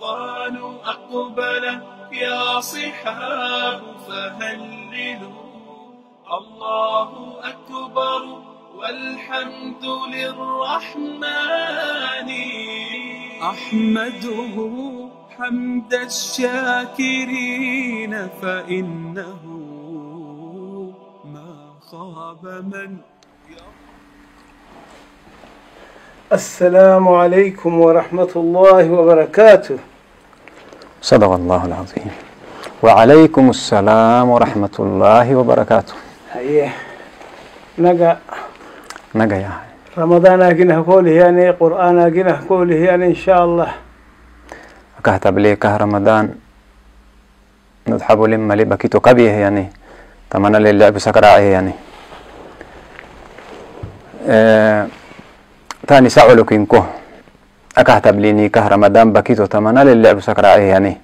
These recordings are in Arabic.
رمضان أقبل يا صحاب فهللوا. الله أكبر والحمد للرحمن. أحمده حمد الشاكرين فإنه ما خاب من السلام عليكم ورحمة الله وبركاته. صدق الله العظيم. وعليكم السلام ورحمة الله وبركاته. هيه نقا نجا يا رمضان أجنه قوله يعني قرآن أجنه قوله يعني إن شاء الله. كهتب لي كه رمضان. نضحب لما لي بكيتو قبيه يعني. تمنى للعب سكراعي يعني. آه تاني سعلك إنكو أكهتب لي كه رمضان بكيتو تمنى للعب سكراعي يعني.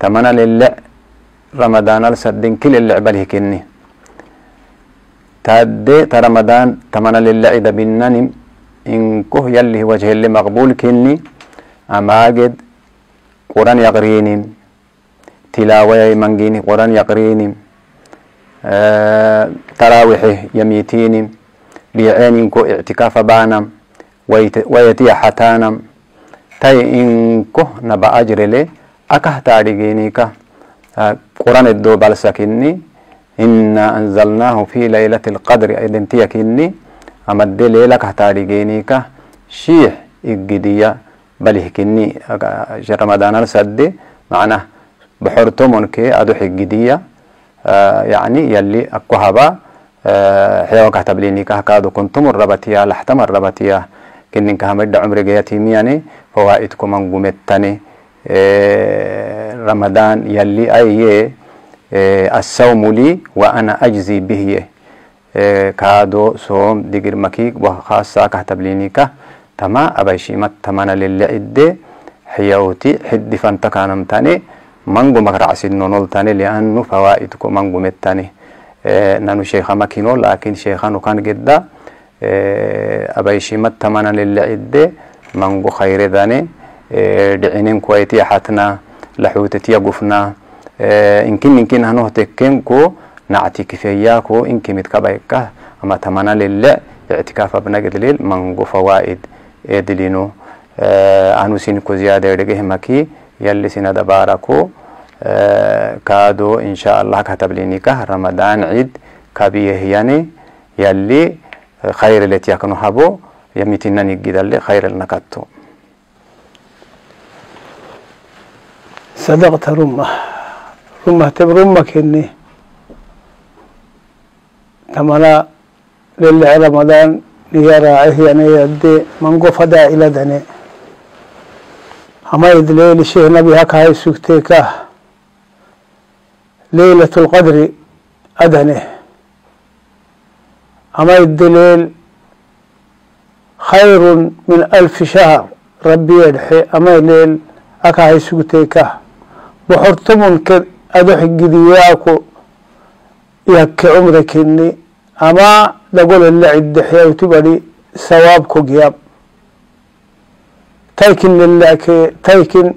تمنى للعب رمضان السدين كل اللعب اللي كني تادي ترمضان تمنى للعب بالننم إنكو يلي وجه اللي مقبول كني أماجد قرآن يقرينم تلاوة منجيني قرآن يقرينم آه تراويح يميتينم ليعينكو اعتكاف بانم. ويتي حتانم تاي إنكو نبا أجر لي أكه تاريجينيكا آه قرآن الدو بالسكني إنا أنزلناه في ليلة القدر. أيضا تيكني أمد ليلة كهتاريجينيكا شيح إجدية بله كني رمضان السد معناه بحرتمون كي أدو حجدية. آه يعني يلي أكو هبا. آه حيوك تبليني كهكادو كنتم الربطية لحتم الربطية كنن كهمد عمر جياتي مياني فوائدكم من قمتني آه رمضان يلي أي الصوم لي وأنا أجزي به. كادو صوم دقر مكيك وخاصة كهتبليني كه. تما أبيشيمت تمانا للعد حيوتي حد فانتكانم تاني. منغو مكرع سنو نولتاني لأنه فوائدكو منغو متاني آه نانو شيخا مكينو لكن شيخا كان قد اه أبيشيمت تمانا للعد منغو خير داني اه دعينين كويتي حتنا لحوتتي قفنا إنكن إنكن هنو تكنكو نعتي كفياكو إنكي متكبايكا أما تمانا لله اعتكاف ابنك دليل منغو فوائد ادلينو آه انو سينكو زيادة يرجه مكي يلي سينا دباركو آه كادو ان شاء الله كتب لي نكاح رمضان عيد كبيه يعني يلي خير اللي تيكنو هبو يميتنا نجد اللي خير النكتو صدقت رمة رمة تب رمة كني تملا لله رمضان ليراعيه يعني يدي من قفدا إلى دني هما يدليل الشيخ نبي هكا هاي سكتيكا ليلة القدر أدنه amay dileel khayrun min alfi shahr. Rabbiye dhexe amay leel aka hay sugteeka boqortomonka adox gidiyaaku yakke cumrakini ama dagolela ciddaxeyawti badi sawaabko giyaab taykin lilake taykin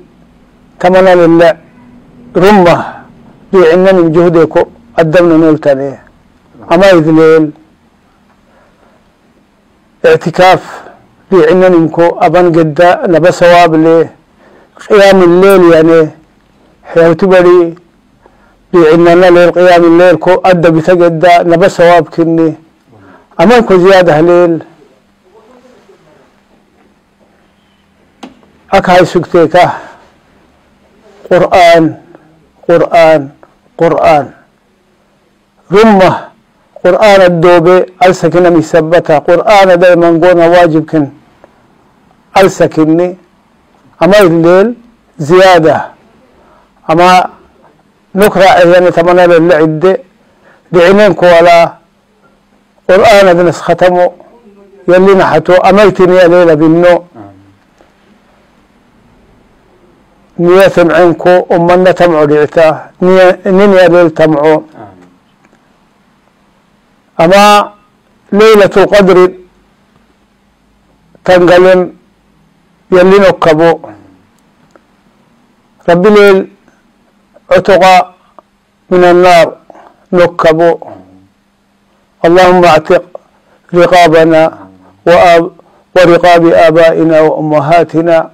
tamana lila rumma. Biicinnanim juhdeko addabna nooltane ama idleel اعتكاف بيعنن منكو أبان قدا نبا ثواب لي قيام الليل يعني حياة تبري بيعننا ليل قيام الليل كو أدى بتقدى نبا ثواب كني. أمانكو زيادة ليل أكاي سكتيكا قرآن قرآن قرآن. رمة قرآن الدوبي ألسكن مثبتها قرآن دائما قونا واجب كن. ألسكني أما الليل زيادة. أما نكرة يعني تمنى للعد دعينين كوالا. قرآن ذنس ختمو يلي نحتو. أميتني يا ليلة بالنو نية تمعنكو أمنا تمعو دعتا نين يا ليل تمعو. أما ليلة القدر تنقلم يلي نكبو. رب ليل عتق من النار نكبوا اللهم اعتق رقابنا وآب ورقاب آبائنا وأمهاتنا.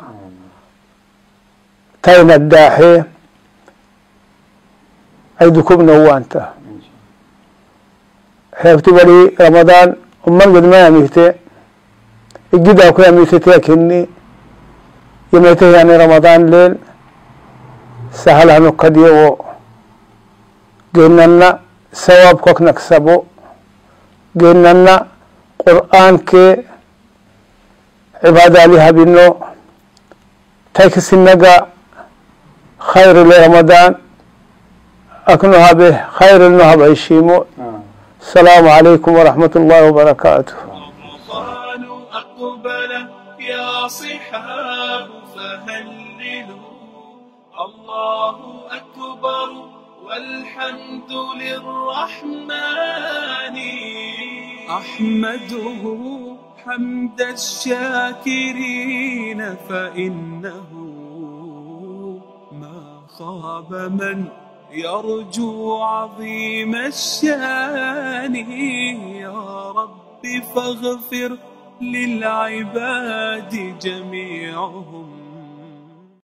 تين الداحي. أيدكم نوانتا حيبتي بلي رمضان أمان قد ما يميتي. إجدا كو يميتي كني يميتي يعني رمضان ليل. سهل هنكدي و جننا ثواب كوك نكسبو. جننا قرآن كي عبادة لها بنو. تيكس النقا خير لرمضان. أكنها به خير النهب بعيشيمو السلام عليكم ورحمة الله وبركاته. رمضان أقبل يا صحاب فهللوا. الله أكبر والحمد للرحمن. أحمده حمد الشاكرين فإنه ما خاب من يرجو عظيم الشان. يا رب فاغفر للعباد جميعهم.